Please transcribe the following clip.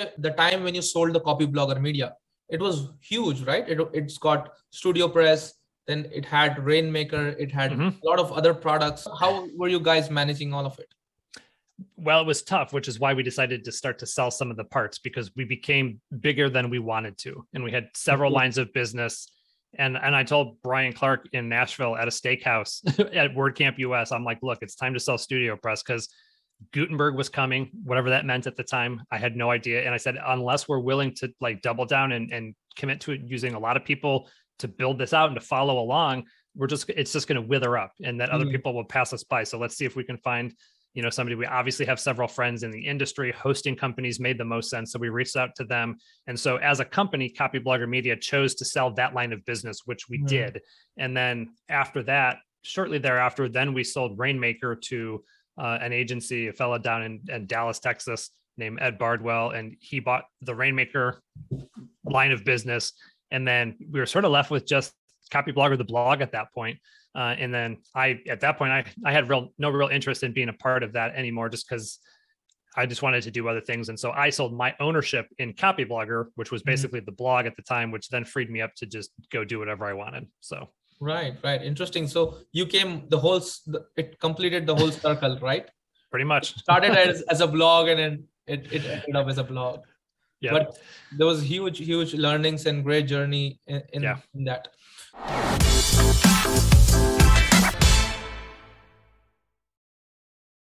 say the time when you sold the Copyblogger Media, it was huge, right? It, it's got StudioPress, then it had Rainmaker, it had mm-hmm. a lot of other products. How were you guys managing all of it? Well, it was tough, which is why we decided to start to sell some of the parts because we became bigger than we wanted to. And we had several mm-hmm. lines of business. And and I told Brian Clark in Nashville at a steakhouse at WordCamp US, I'm like, look, it's time to sell StudioPress because Gutenberg was coming, whatever that meant at the time. I had no idea. And I said, unless we're willing to like double down and, and commit to it using a lot of people to build this out and to follow along, we're just it's just going to wither up and that mm-hmm. other people will pass us by. So let's see if we can find, you know, somebody we obviously have several friends in the industry. Hosting companies made the most sense. So we reached out to them. And so as a company, Copyblogger Media chose to sell that line of business, which we mm-hmm. did. And then after that, shortly thereafter, then we sold Rainmaker to uh, an agency, a fellow down in, in, Dallas, Texas, named Ed Bardwell, and he bought the Rainmaker line of business. And then we were sort of left with just Copyblogger, the blog at that point. Uh, and then I, at that point, I, I had real no real interest in being a part of that anymore, just because I just wanted to do other things. And so I sold my ownership in Copyblogger, which was mm-hmm. basically mm-hmm. the blog at the time, which then freed me up to just go do whatever I wanted. So Right, right. Interesting. So you came the whole it completed the whole circle, right? Pretty much. Started as, as a blog and then it, it ended up as a blog. Yeah. But there was huge, huge learnings and great journey in, in, yeah. in that.